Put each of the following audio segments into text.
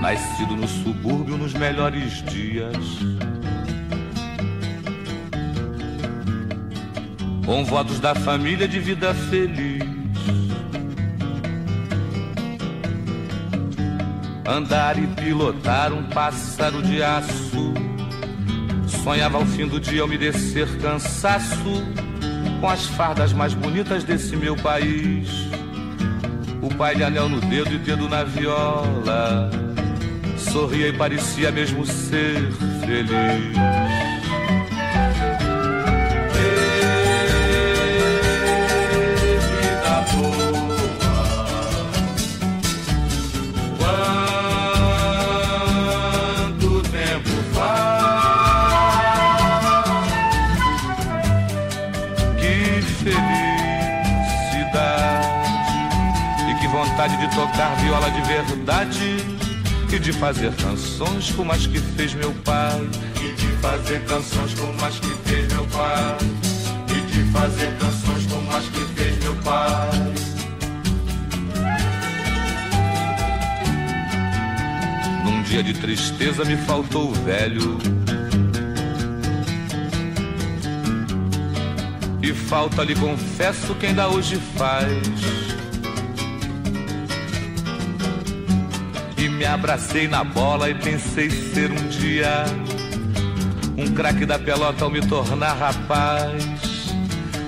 nascido no subúrbio nos melhores dias. Com votos da família de vida feliz. Andar e pilotar um pássaro de aço. Sonhava ao fim do dia umedecer cansaço com as fardas mais bonitas desse meu país. O pai de anel no dedo e dedo na viola sorria e parecia mesmo ser feliz. De tocar viola de verdade e de fazer canções como as que fez meu pai. E de fazer canções como as que fez meu pai. E de fazer canções como as que fez meu pai. Num dia de tristeza me faltou o velho. E falta lhe confesso quem ainda hoje faz. Me abracei na bola e pensei ser um dia um craque da pelota ao me tornar rapaz.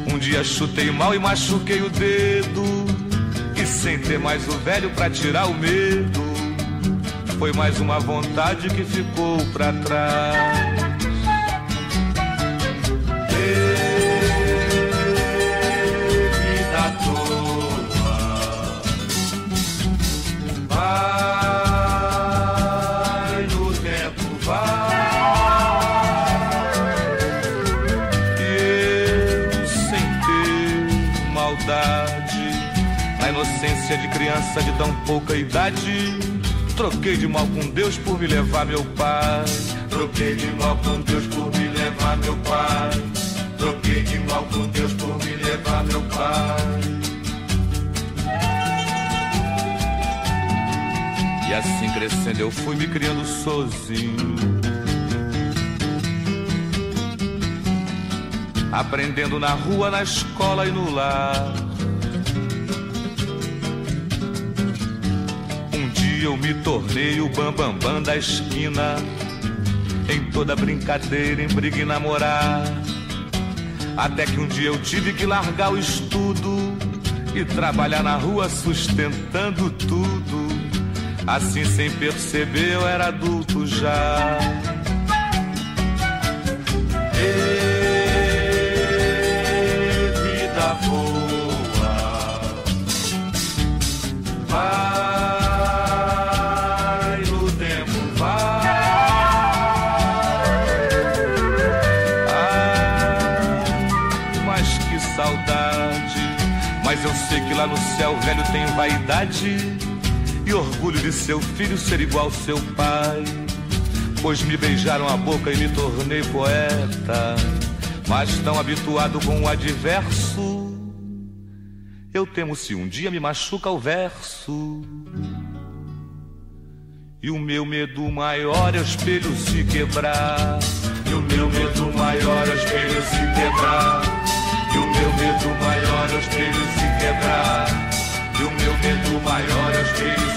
Um dia chutei mal e machuquei o dedo. E sem ter mais o velho pra tirar o medo, foi mais uma vontade que ficou pra trás. Inocência de criança de tão pouca idade. Troquei de mal com Deus por me levar meu pai. Troquei de mal com Deus por me levar meu pai. Troquei de mal com Deus por me levar meu pai. E assim crescendo eu fui me criando sozinho. Aprendendo na rua, na escola e no lar eu me tornei o bambambam bam, bam da esquina. Em toda brincadeira, em briga e namorar. Até que um dia eu tive que largar o estudo e trabalhar na rua sustentando tudo. Assim, sem perceber, eu era adulto já. Lá no céu, velho tem vaidade e orgulho de seu filho ser igual ao seu pai. Pois me beijaram a boca e me tornei poeta, mas tão habituado com o adverso, eu temo se um dia me machuca o verso. E o meu medo maior é o espelho se quebrar. E o meu medo maior é o espelho se quebrar. E o meu medo maior é os espelho se quebrar. E o meu medo maior é os espelho